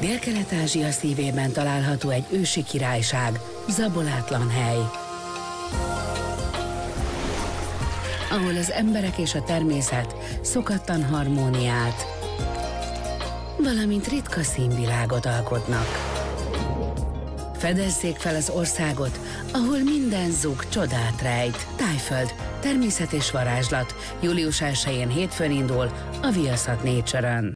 Dél-Kelet-Ázsia szívében található egy ősi királyság, zabolátlan hely. ahol az emberek és a természet szokattan harmóniát, valamint ritka színvilágot alkotnak. Fedezzék fel az országot, ahol minden zug csodát rejt. Tájföld, természet és varázslat. Július 1-én hétfőn indul a Viaszat Nature-ön.